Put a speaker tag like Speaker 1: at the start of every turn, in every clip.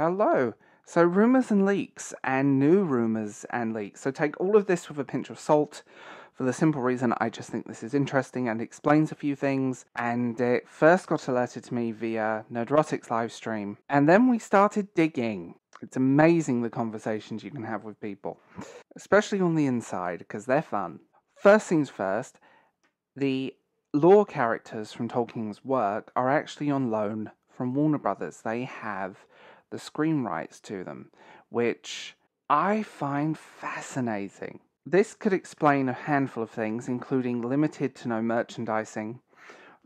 Speaker 1: Hello. So, rumours and leaks, and new rumours and leaks. So, take all of this with a pinch of salt for the simple reason I just think this is interesting and explains a few things. And it first got alerted to me via Nerdrotic's live stream. And then we started digging. It's amazing the conversations you can have with people, especially on the inside, because they're fun. First things first, the lore characters from Tolkien's work are actually on loan from Warner Brothers. They have the screen rights to them, which I find fascinating. This could explain a handful of things, including limited to no merchandising,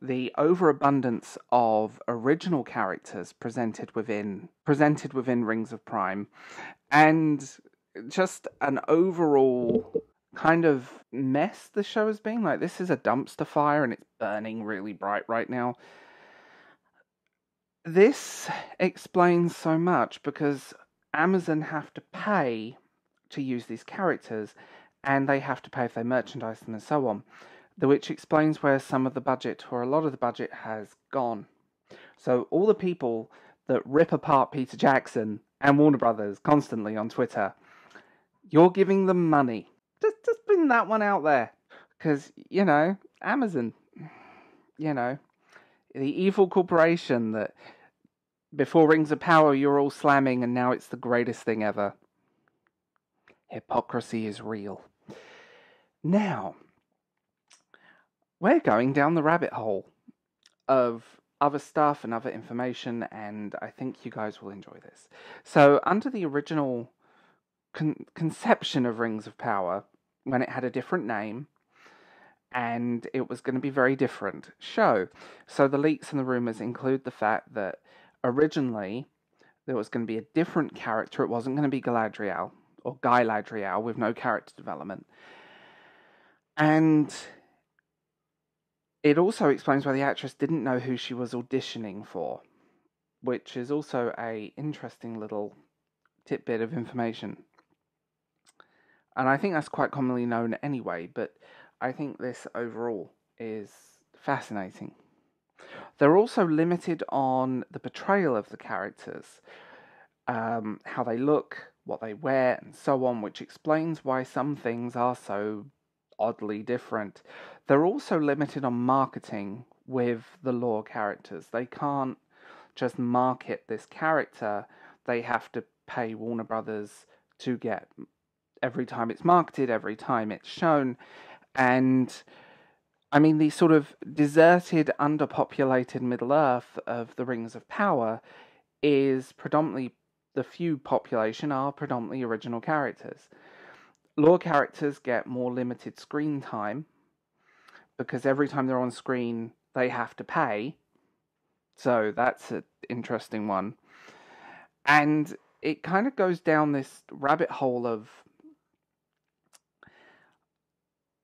Speaker 1: the overabundance of original characters presented within presented within Rings of Prime, and just an overall kind of mess the show has been. Like this is a dumpster fire and it's burning really bright right now. This explains so much because Amazon have to pay to use these characters and they have to pay if they merchandise them and so on. Which explains where some of the budget or a lot of the budget has gone. So all the people that rip apart Peter Jackson and Warner Brothers constantly on Twitter, you're giving them money. Just just bring that one out there. Because, you know, Amazon, you know, the evil corporation that before Rings of Power you're all slamming and now it's the greatest thing ever. Hypocrisy is real. Now, we're going down the rabbit hole of other stuff and other information, and I think you guys will enjoy this. So, under the original con- conception of Rings of Power, when it had a different name, and it was going to be very different show. So the leaks and the rumors include the fact that originally there was going to be a different character. It wasn't going to be Galadriel or Galadriel with no character development. And it also explains why the actress didn't know who she was auditioning for, which is also a interesting little tidbit of information. And I think that's quite commonly known anyway, but I think this overall is fascinating. They're also limited on the portrayal of the characters, um, how they look, what they wear, and so on, which explains why some things are so oddly different. They're also limited on marketing with the lore characters. They can't just market this character, they have to pay Warner Brothers to get every time it's marketed, every time it's shown. And I mean, the sort of deserted, underpopulated Middle Earth of the Rings of Power is predominantly the few population are predominantly original characters. Lore characters get more limited screen time because every time they're on screen, they have to pay. So that's an interesting one. And it kind of goes down this rabbit hole of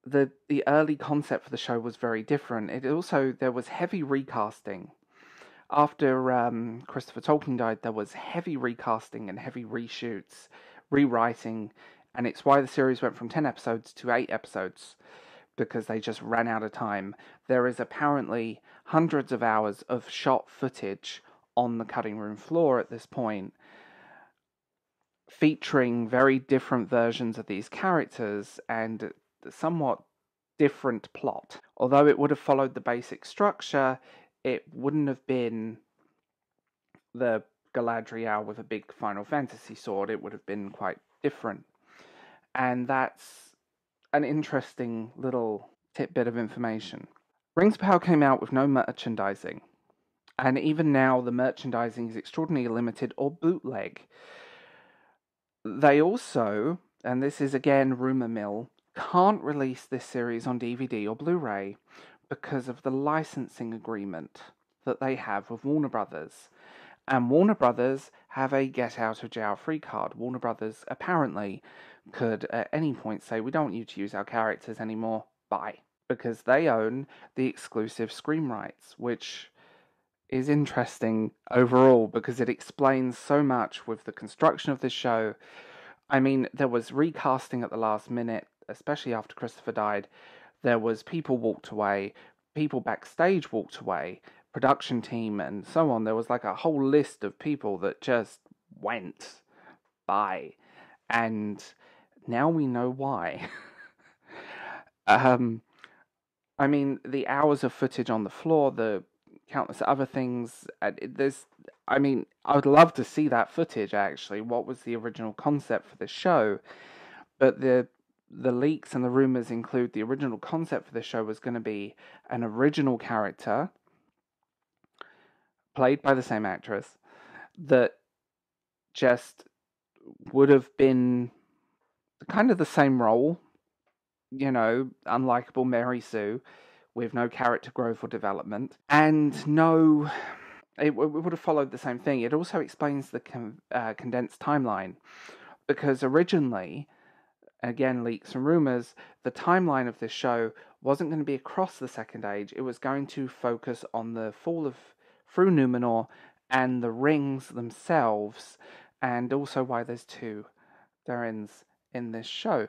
Speaker 1: the the early concept for the show was very different. It also there was heavy recasting. After um, Christopher Tolkien died, there was heavy recasting and heavy reshoots, rewriting, and it's why the series went from ten episodes to eight episodes because they just ran out of time. There is apparently hundreds of hours of shot footage on the cutting room floor at this point featuring very different versions of these characters and somewhat different plot. Although it would have followed the basic structure, it wouldn't have been the Galadriel with a big Final Fantasy sword. It would have been quite different. And that's an interesting little tidbit of information. Rings of Power came out with no merchandising. And even now, the merchandising is extraordinarily limited or bootleg. They also, and this is again rumor mill, can't release this series on DVD or Blu ray because of the licensing agreement that they have with Warner Brothers. And Warner Brothers have a get out of jail free card. Warner Brothers apparently could at any point say, We don't want you to use our characters anymore. Bye. Because they own the exclusive screen rights, which is interesting overall because it explains so much with the construction of the show. I mean, there was recasting at the last minute especially after Christopher died, there was people walked away, people backstage walked away, production team and so on. There was like a whole list of people that just went by. And now we know why. um, I mean, the hours of footage on the floor, the countless other things. There's, I mean, I would love to see that footage actually. What was the original concept for the show? But the the leaks and the rumors include the original concept for the show was going to be an original character played by the same actress that just would have been kind of the same role, you know, unlikable Mary Sue with no character growth or development and no it, would have followed the same thing. It also explains the uh, condensed timeline because originally again leaks and rumors, the timeline of this show wasn't going to be across the Second Age. It was going to focus on the fall of through Numenor and the rings themselves, and also why there's two Durin's in this show.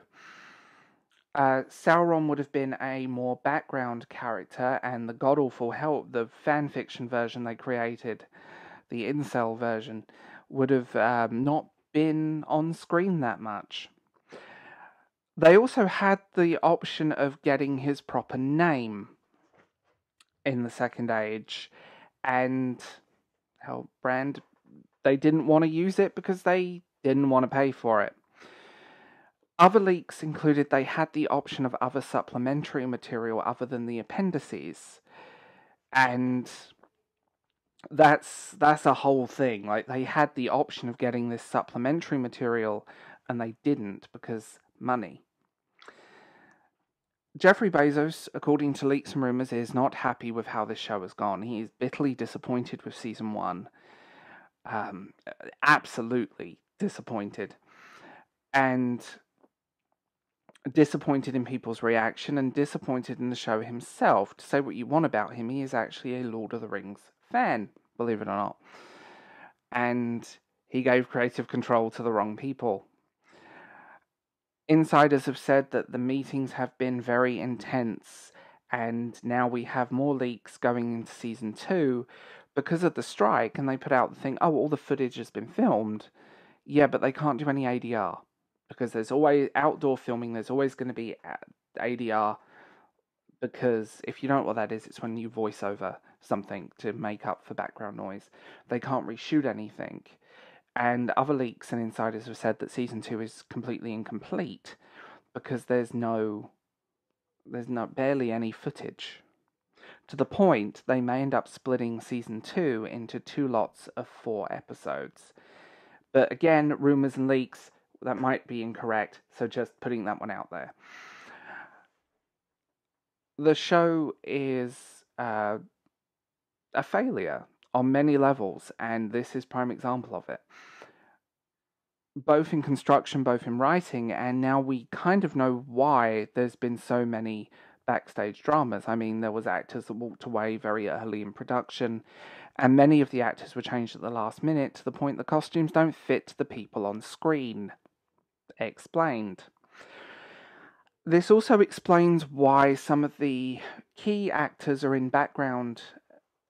Speaker 1: Uh, Sauron would have been a more background character, and the god awful help, the fan fiction version they created, the incel version, would have um, not been on screen that much. They also had the option of getting his proper name in the Second Age, and hell, Brand, they didn't want to use it because they didn't want to pay for it. Other leaks included they had the option of other supplementary material other than the appendices, and that's that's a whole thing. Like they had the option of getting this supplementary material, and they didn't because money. Jeffrey Bezos, according to leaks and rumors, is not happy with how this show has gone. He is bitterly disappointed with season one. Um, absolutely disappointed. And disappointed in people's reaction and disappointed in the show himself. To say what you want about him, he is actually a Lord of the Rings fan, believe it or not. And he gave creative control to the wrong people. Insiders have said that the meetings have been very intense, and now we have more leaks going into season two because of the strike. And they put out the thing, oh, all the footage has been filmed. Yeah, but they can't do any ADR because there's always outdoor filming, there's always going to be uh, ADR. Because if you don't know what that is, it's when you voice over something to make up for background noise. They can't reshoot anything. And other leaks and insiders have said that season two is completely incomplete because there's no there's not barely any footage. To the point they may end up splitting season two into two lots of four episodes. But again, rumors and leaks that might be incorrect, so just putting that one out there. The show is uh, a failure on many levels, and this is prime example of it. Both in construction, both in writing, and now we kind of know why there's been so many backstage dramas. I mean, there was actors that walked away very early in production, and many of the actors were changed at the last minute to the point the costumes don't fit the people on screen. Explained. This also explains why some of the key actors are in background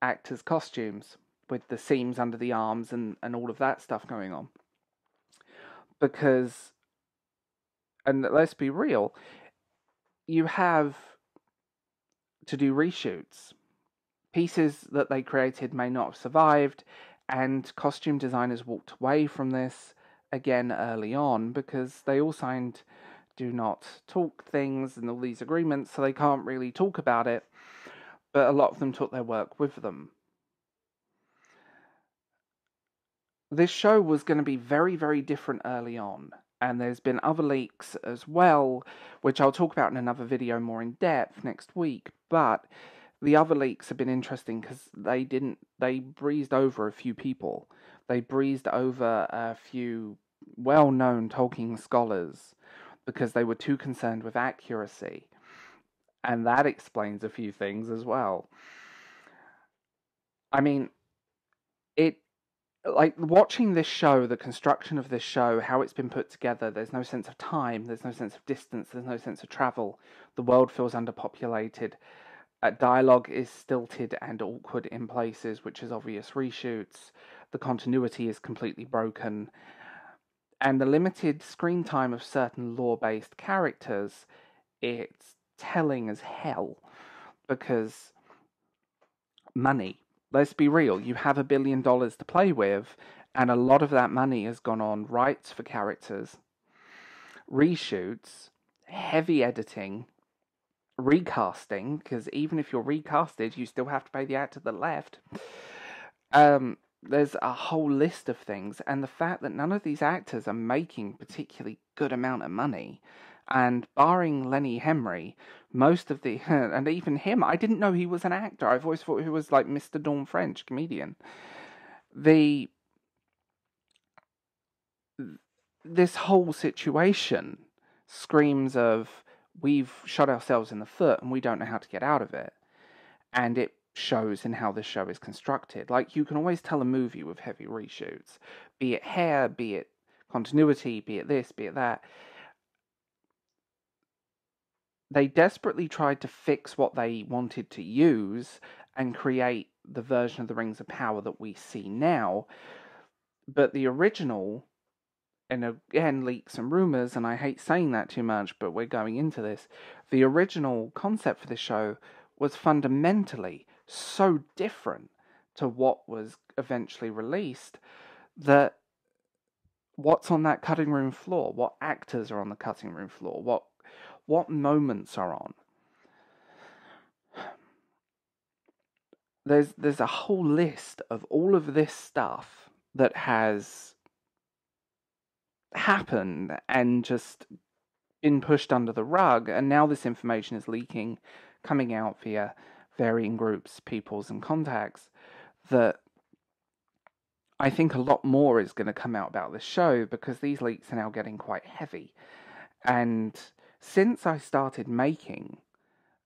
Speaker 1: actors' costumes with the seams under the arms and, and all of that stuff going on. Because, and let's be real, you have to do reshoots. Pieces that they created may not have survived, and costume designers walked away from this again early on because they all signed do not talk things and all these agreements, so they can't really talk about it but a lot of them took their work with them. This show was going to be very, very different early on, and there's been other leaks as well, which I'll talk about in another video more in depth next week. But the other leaks have been interesting because they didn't, they breezed over a few people. They breezed over a few well known Tolkien scholars because they were too concerned with accuracy and that explains a few things as well. I mean, it like watching this show, the construction of this show, how it's been put together, there's no sense of time, there's no sense of distance, there's no sense of travel. The world feels underpopulated. Uh, dialogue is stilted and awkward in places, which is obvious reshoots. the continuity is completely broken, and the limited screen time of certain lore based characters, it's telling as hell because money. Let's be real, you have a billion dollars to play with, and a lot of that money has gone on rights for characters, reshoots, heavy editing, recasting, because even if you're recasted, you still have to pay the actor that left. Um, there's a whole list of things, and the fact that none of these actors are making particularly good amount of money, and barring Lenny Henry, most of the and even him, I didn't know he was an actor. I've always thought he was like Mr. Dawn French comedian. The this whole situation screams of we've shot ourselves in the foot and we don't know how to get out of it. And it shows in how the show is constructed. Like you can always tell a movie with heavy reshoots, be it hair, be it continuity, be it this, be it that. They desperately tried to fix what they wanted to use and create the version of the Rings of Power that we see now. But the original and again, leaks and rumors, and I hate saying that too much, but we're going into this. The original concept for the show was fundamentally so different to what was eventually released that what's on that cutting room floor, what actors are on the cutting room floor, what what moments are on. There's there's a whole list of all of this stuff that has happened and just been pushed under the rug, and now this information is leaking, coming out via varying groups, peoples, and contacts. That I think a lot more is going to come out about this show because these leaks are now getting quite heavy. And since I started making,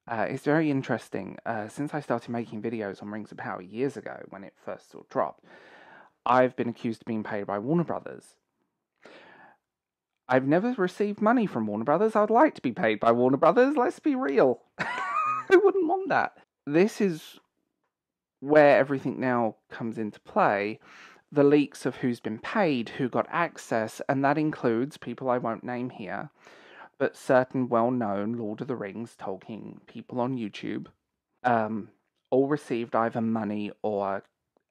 Speaker 1: uh, it's very interesting. Uh, since I started making videos on Rings of Power years ago when it first sort of dropped, I've been accused of being paid by Warner Brothers I've never received money from Warner Brothers. I'd like to be paid by Warner Brothers. Let's be real. Who wouldn't want that? This is where everything now comes into play. The leaks of who's been paid, who got access, and that includes people I won't name here, but certain well known Lord of the Rings Tolkien people on YouTube, um, all received either money or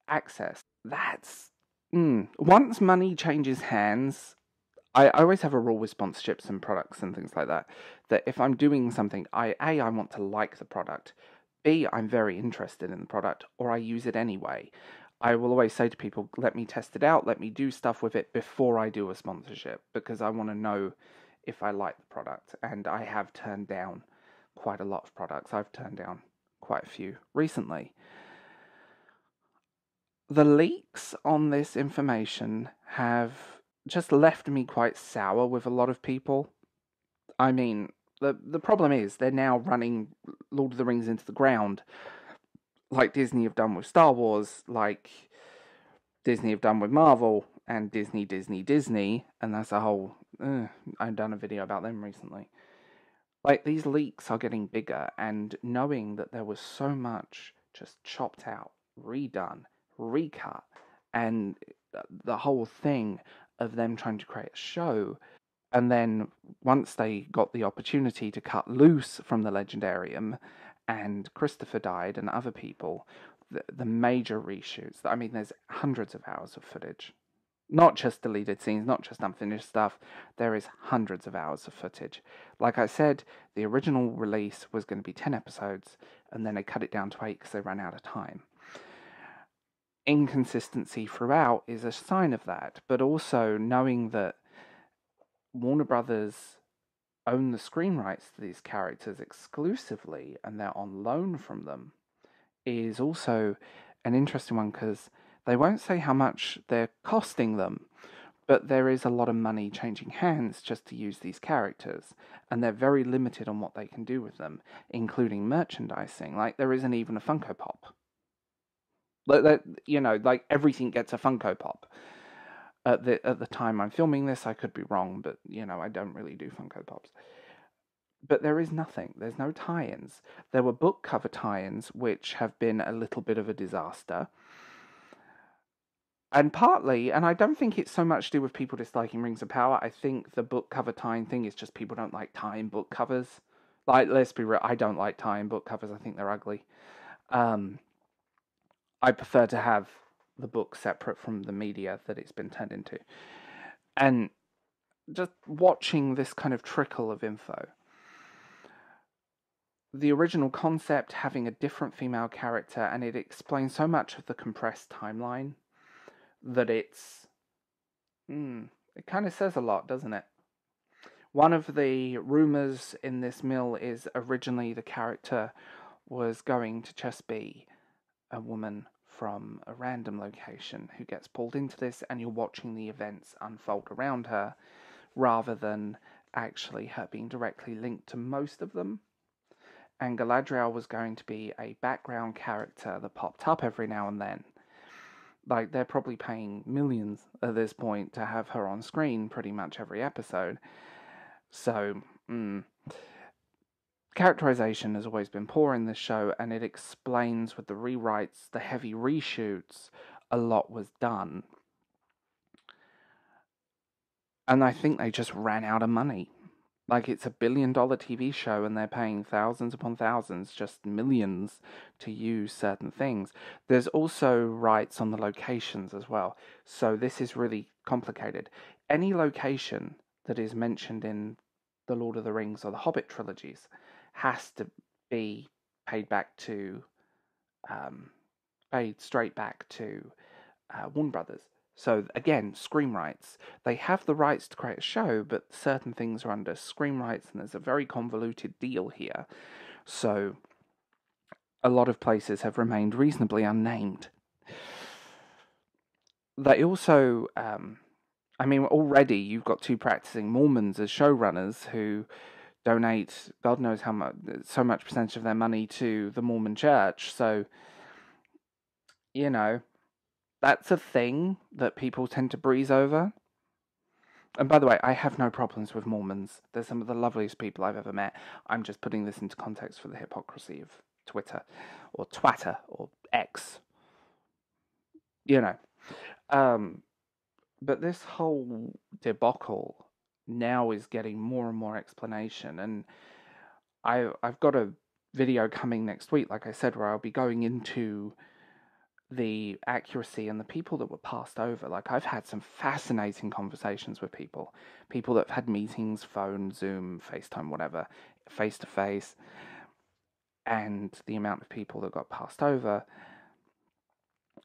Speaker 1: access. That's. Mm, once money changes hands, I, I always have a rule with sponsorships and products and things like that that if I'm doing something, I a I want to like the product, b I'm very interested in the product, or I use it anyway. I will always say to people, let me test it out, let me do stuff with it before I do a sponsorship because I want to know if I like the product. And I have turned down quite a lot of products. I've turned down quite a few recently. The leaks on this information have just left me quite sour with a lot of people. I mean, the the problem is they're now running Lord of the Rings into the ground, like Disney have done with Star Wars, like Disney have done with Marvel, and Disney, Disney, Disney, and that's a whole. Uh, I've done a video about them recently. Like these leaks are getting bigger, and knowing that there was so much just chopped out, redone, recut, and the whole thing of them trying to create a show. And then once they got the opportunity to cut loose from the Legendarium, and Christopher died and other people, the, the major reshoots. I mean, there's hundreds of hours of footage. Not just deleted scenes, not just unfinished stuff. There is hundreds of hours of footage. Like I said, the original release was going to be 10 episodes, and then they cut it down to 8 because they ran out of time inconsistency throughout is a sign of that, but also knowing that Warner Brothers own the screen rights to these characters exclusively and they're on loan from them is also an interesting one because they won't say how much they're costing them, but there is a lot of money changing hands just to use these characters, and they're very limited on what they can do with them, including merchandising. Like, there isn't even a Funko Pop that you know, like everything gets a Funko Pop. At the at the time I'm filming this, I could be wrong, but you know, I don't really do Funko Pops. But there is nothing. There's no tie-ins. There were book cover tie-ins, which have been a little bit of a disaster. And partly, and I don't think it's so much to do with people disliking Rings of Power. I think the book cover tie-in thing is just people don't like tie-in book covers. Like, let's be real, I don't like tie-in book covers. I think they're ugly. Um, I prefer to have the book separate from the media that it's been turned into. And just watching this kind of trickle of info. The original concept having a different female character, and it explains so much of the compressed timeline that it's. Mm, it kind of says a lot, doesn't it? One of the rumors in this mill is originally the character was going to just be a woman from a random location who gets pulled into this, and you're watching the events unfold around her rather than actually her being directly linked to most of them. And Galadriel was going to be a background character that popped up every now and then. Like, they're probably paying millions at this point to have her on screen pretty much every episode. So, mm, characterization has always been poor in this show, and it explains with the rewrites, the heavy reshoots, a lot was done. And I think they just ran out of money. Like it's a billion dollar TV show and they're paying thousands upon thousands, just millions, to use certain things. There's also rights on the locations as well. So this is really complicated. Any location that is mentioned in the Lord of the Rings or the Hobbit trilogies has to be paid back to, um, paid straight back to uh, Warner Brothers. So again, screen rights. They have the rights to create a show, but certain things are under screen rights, and there's a very convoluted deal here. So a lot of places have remained reasonably unnamed. They also, um, I mean, already you've got two practicing Mormons as showrunners who donate God knows how much, so much percentage of their money to the Mormon Church. So, you know, that's a thing that people tend to breeze over. And by the way, I have no problems with Mormons. They're some of the loveliest people I've ever met. I'm just putting this into context for the hypocrisy of Twitter or Twatter or X. You know. Um, but this whole debacle now is getting more and more explanation. And I I've got a video coming next week, like I said, where I'll be going into the accuracy and the people that were passed over. Like I've had some fascinating conversations with people, people that have had meetings, phone, Zoom, FaceTime, whatever, face to face, and the amount of people that got passed over.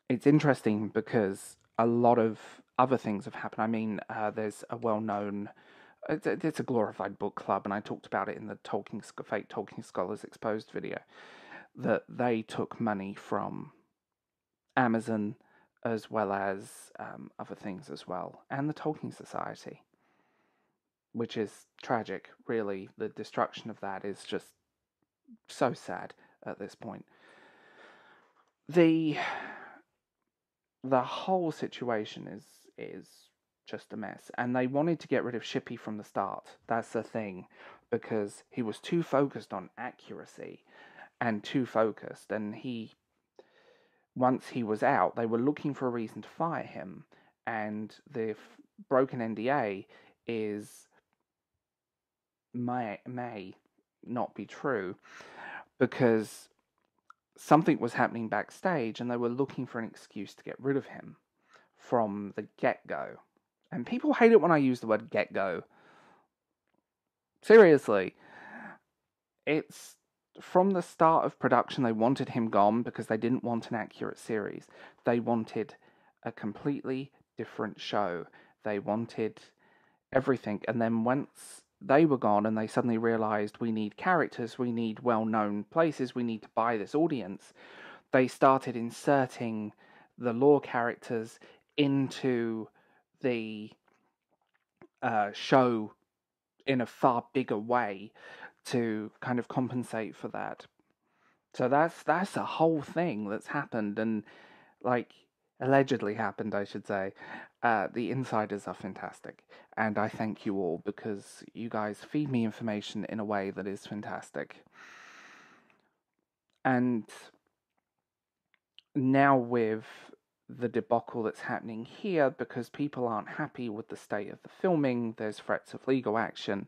Speaker 1: It's interesting because a lot of other things have happened. I mean, uh, there's a well-known it's a, glorified book club, and I talked about it in the Tolkien Fake Tolkien Scholars Exposed video. That they took money from Amazon as well as um, other things as well, and the Tolkien Society, which is tragic. Really, the destruction of that is just so sad at this point. the The whole situation is is just a mess. And they wanted to get rid of Shippey from the start. That's the thing, because he was too focused on accuracy and too focused. And he, once he was out, they were looking for a reason to fire him. And the f- broken NDA is may may not be true because something was happening backstage and they were looking for an excuse to get rid of him from the get go. And people hate it when I use the word get go. Seriously. It's from the start of production, they wanted him gone because they didn't want an accurate series. They wanted a completely different show. They wanted everything. And then once they were gone and they suddenly realized we need characters, we need well known places, we need to buy this audience, they started inserting the lore characters into the uh, show in a far bigger way to kind of compensate for that. So that's that's a whole thing that's happened and like allegedly happened, I should say. Uh, the insiders are fantastic, and I thank you all because you guys feed me information in a way that is fantastic. And now with the debacle that's happening here because people aren't happy with the state of the filming. There's threats of legal action.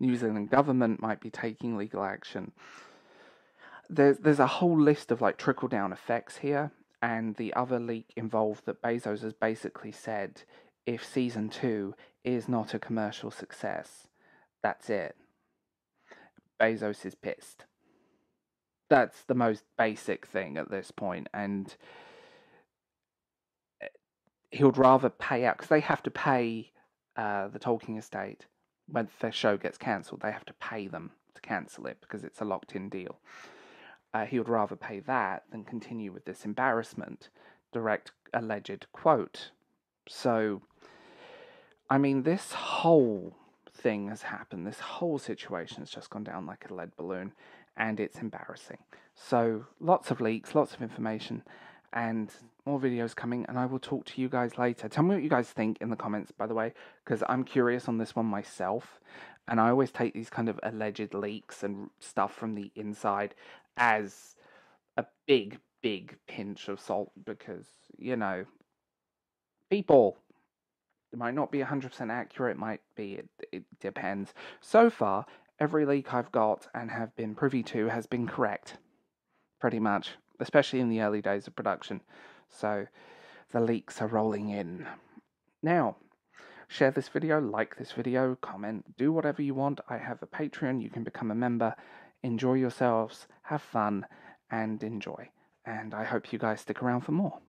Speaker 1: New Zealand government might be taking legal action. There's there's a whole list of like trickle down effects here, and the other leak involved that Bezos has basically said if season two is not a commercial success, that's it. Bezos is pissed. That's the most basic thing at this point, and he would rather pay out because they have to pay uh, the Tolkien estate when their show gets cancelled. They have to pay them to cancel it because it's a locked-in deal. Uh, he would rather pay that than continue with this embarrassment. Direct alleged quote. So, I mean, this whole thing has happened. This whole situation has just gone down like a lead balloon, and it's embarrassing. So, lots of leaks, lots of information, and more videos coming, and I will talk to you guys later. Tell me what you guys think in the comments, by the way, because I'm curious on this one myself, and I always take these kind of alleged leaks and stuff from the inside as a big, big pinch of salt because, you know, people. It might not be 100% accurate, it might be, it, it depends. So far, every leak I've got and have been privy to has been correct. Pretty much especially in the early days of production. So the leaks are rolling in. Now, share this video, like this video, comment, do whatever you want. I have a Patreon, you can become a member. Enjoy yourselves, have fun, and enjoy. And I hope you guys stick around for more.